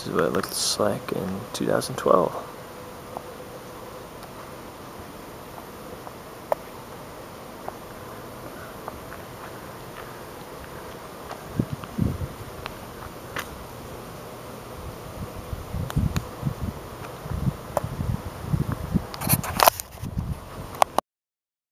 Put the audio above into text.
this is what it looks like in 2012